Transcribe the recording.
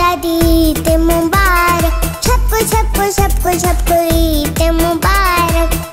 ी ते बा छप छप छपु त